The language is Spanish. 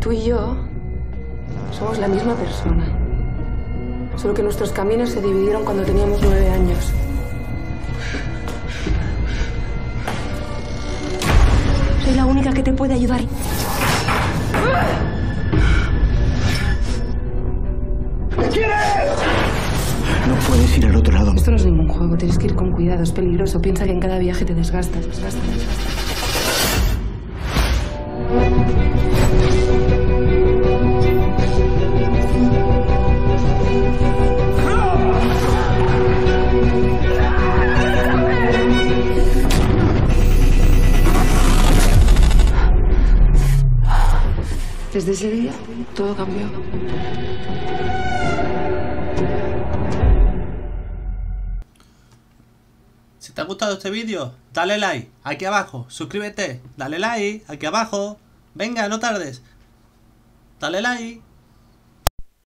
Tú y yo somos la misma persona. Solo que nuestros caminos se dividieron cuando teníamos nueve años. Soy la única que te puede ayudar. No puedes ir al otro lado. Esto no es ningún juego, tienes que ir con cuidado, es peligroso. Piensa que en cada viaje te desgastas, desgastas, desgastas. Desde ese día, todo cambió. Si te ha gustado este vídeo, dale like aquí abajo, suscríbete, dale like aquí abajo. Venga, no tardes. Dale like.